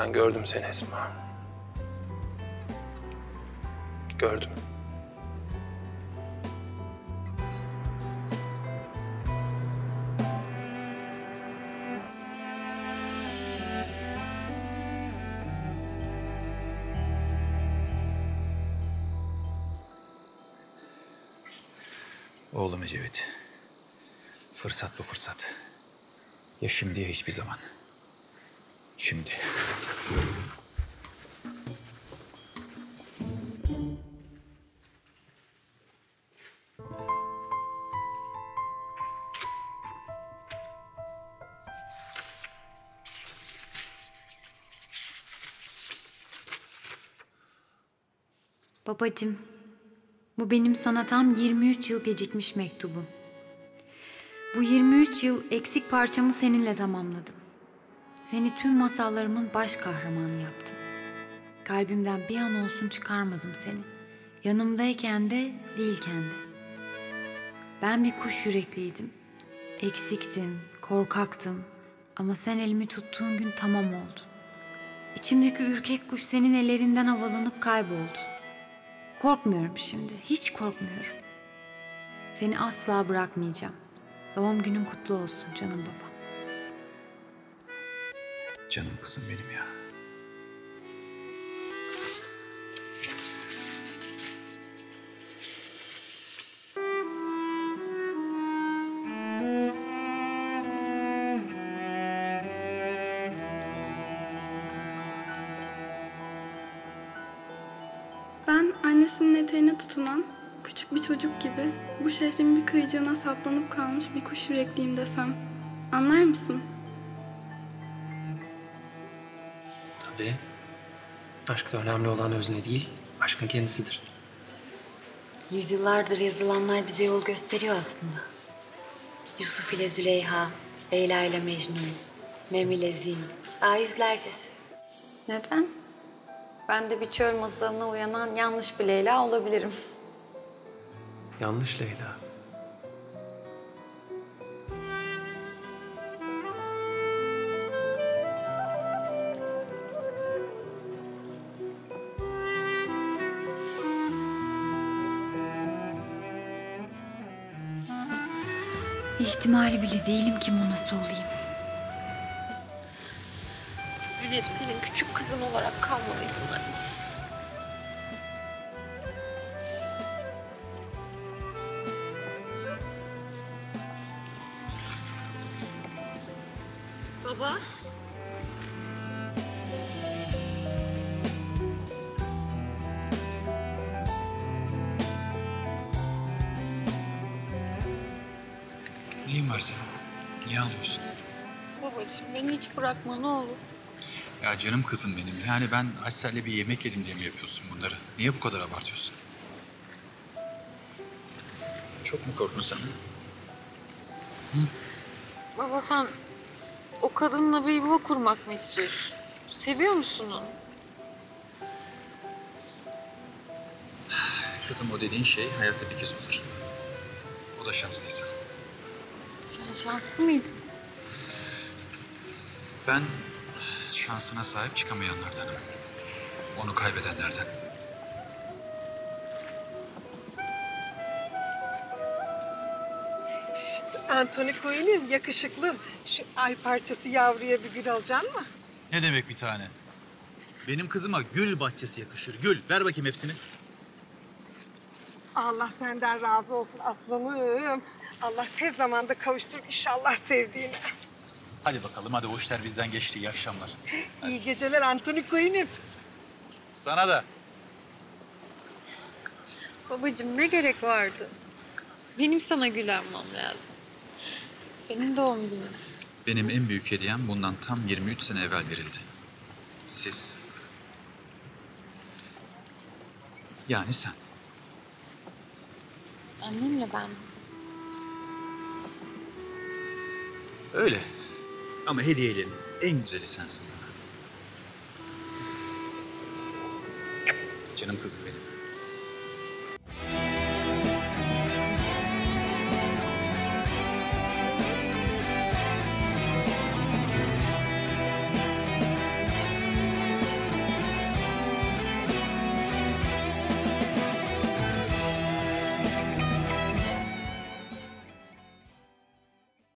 Ben gördüm seni Esma. Gördüm. Oğlum Ecevit. Fırsat bu fırsat. Ya şimdi ya hiçbir zaman. Şimdi. Babacığım, bu benim sana tam 23 yıl gecikmiş mektubum. Bu 23 yıl eksik parçamı seninle tamamladım. Seni tüm masallarımın baş kahramanı yaptım. Kalbimden bir an olsun çıkarmadım seni. Yanımdayken de değilken de. Ben bir kuş yürekliydim. Eksiktim, korkaktım. Ama sen elimi tuttuğun gün tamam oldu. İçimdeki ürkek kuş senin ellerinden havalanıp kayboldu. Korkmuyorum şimdi, hiç korkmuyorum. Seni asla bırakmayacağım. Doğum günün kutlu olsun canım babam. Canım kızım benim ya. Ben annesinin eteğine tutunan küçük bir çocuk gibi bu şehrin bir kıyıcığına saplanıp kalmış bir kuş yürekliyim desem. Anlar mısın? Tabii. Aşkta önemli olan özne değil, aşkın kendisidir. Yüzyıllardır yazılanlar bize yol gösteriyor aslında. Yusuf ile Züleyha, Leyla ile Mecnun, Mem ile Zin, daha yüzlercesi. Neden? Ben de bir çöl masalına uyanan yanlış bir Leyla olabilirim. Yanlış Leyla. İhtimali bile değilim ki bu nasıl olayım. Ben senin küçük kızın olarak kalmalıydım anne. Baba. Neyin var senin? Niye ağlıyorsun? Babacığım beni hiç bırakma ne olur. Ya canım kızım benim. Yani ben Aysel'le bir yemek yedim diye mi yapıyorsun bunları? Niye bu kadar abartıyorsun? Çok mu korktun sana? Baba sen o kadınla bir yuva kurmak mı istiyorsun? Seviyor musun onu? Kızım o dediğin şey hayatta bir kez olur. O da şanslıysa. Sen şanslı mıydın? Ben şansına sahip çıkamayanlardanım. Onu kaybedenlerden. Anthony Quin'im yakışıklım. Şu ay parçası yavruya bir gül alacaksın mı? Ne demek bir tane? Benim kızıma gül bahçesi yakışır. Gül. Ver bakayım hepsini. Allah senden razı olsun aslanım. Allah tez zamanda kavuştur inşallah sevdiğine. Hadi bakalım hadi o işler bizden geçti. İyi akşamlar. İyi geceler Anthony Quin'im. Sana da. Babacığım ne gerek vardı? Benim sana gül almam lazım. Senin doğum günün. Benim en büyük hediyem bundan tam 23 sene evvel verildi. Siz. Yani sen. Annemle ben. Öyle. Ama hediyelerin en güzeli sensin bana. Canım kızım benim.